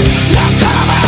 Not coming